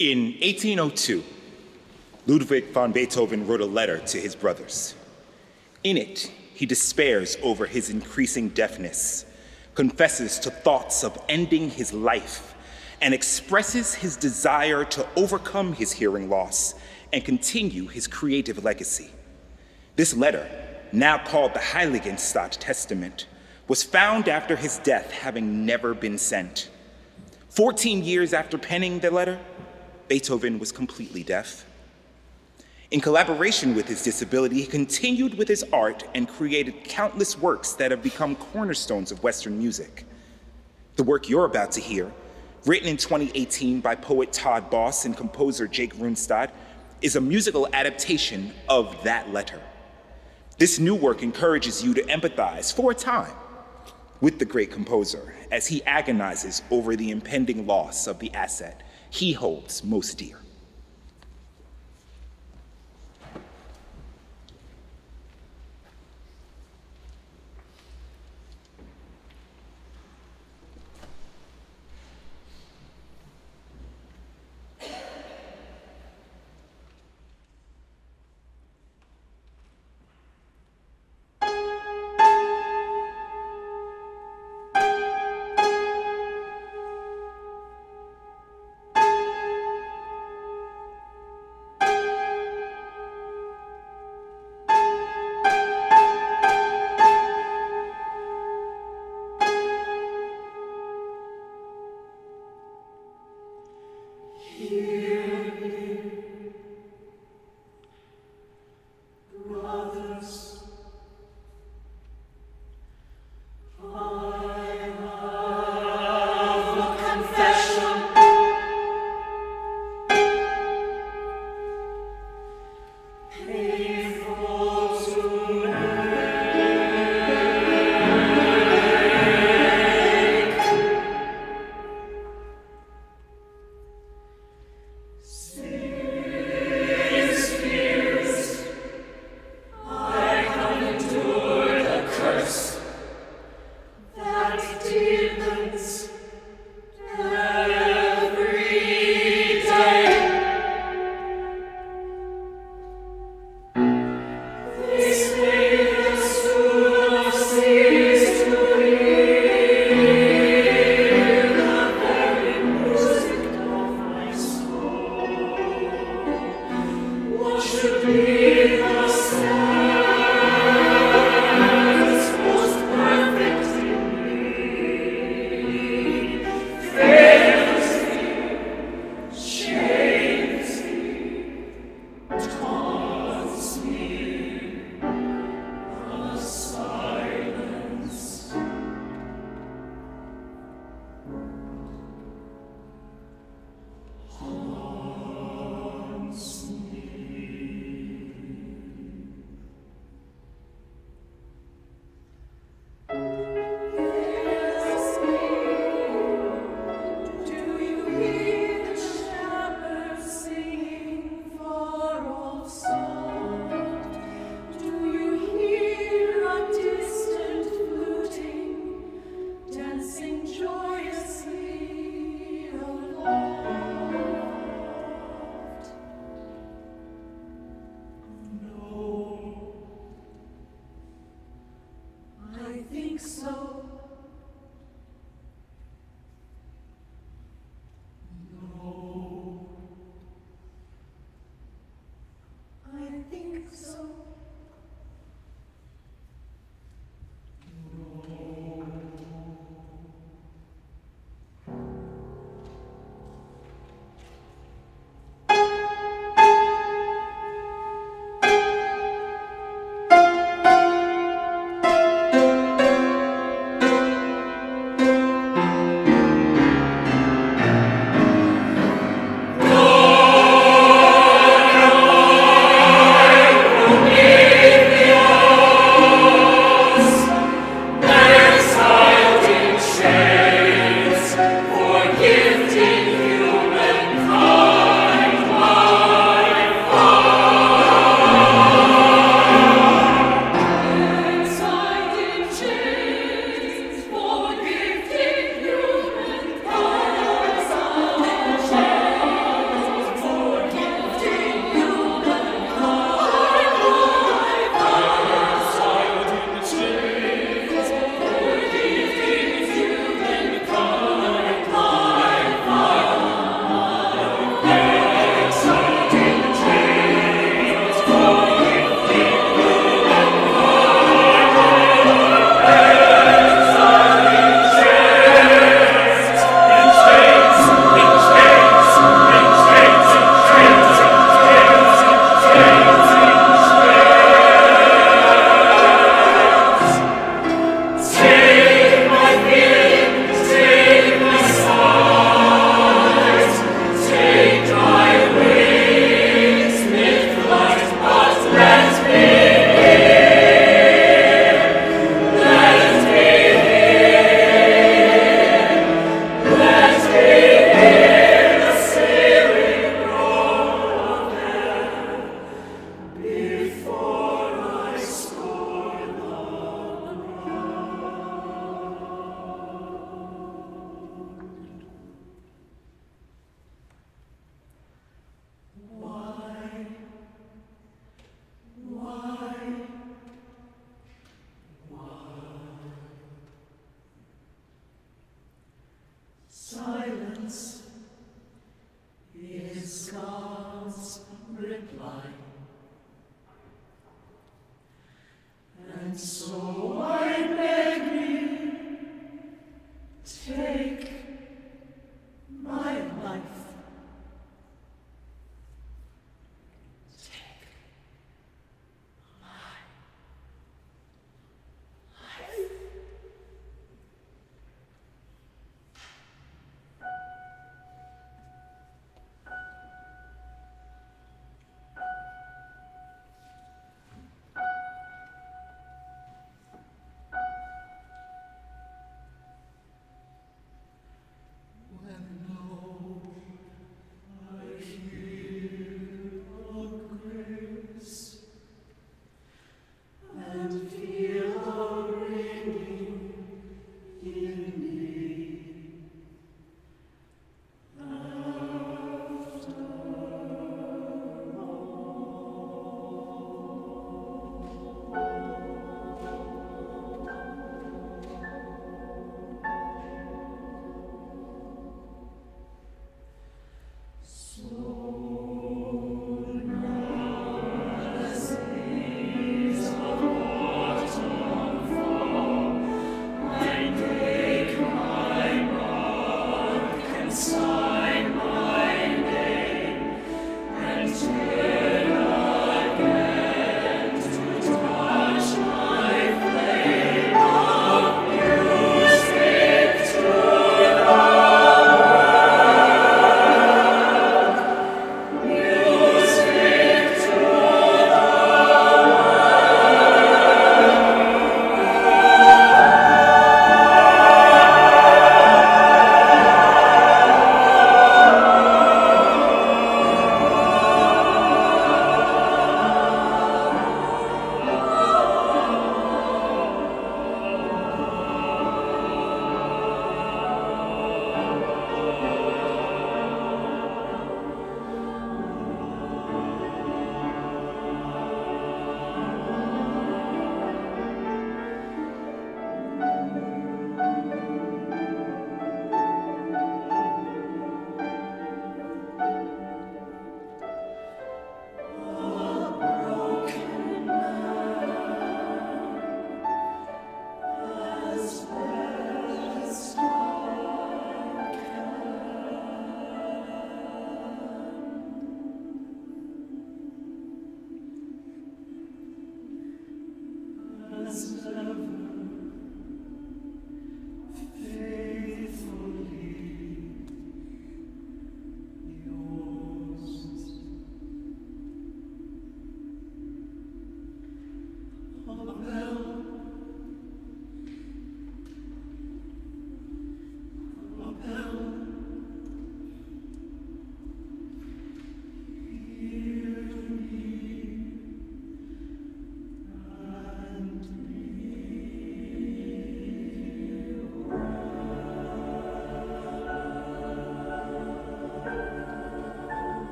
In 1802, Ludwig van Beethoven wrote a letter to his brothers. In it, he despairs over his increasing deafness, confesses to thoughts of ending his life, and expresses his desire to overcome his hearing loss and continue his creative legacy. This letter, now called the Heiligenstadt Testament, was found after his death having never been sent. 14 years after penning the letter, Beethoven was completely deaf. In collaboration with his disability, he continued with his art and created countless works that have become cornerstones of Western music. The work you're about to hear, written in 2018 by poet Todd Boss and composer Jake Runestad, is a musical adaptation of that letter. This new work encourages you to empathize for a time with the great composer as he agonizes over the impending loss of the asset he holds most dear.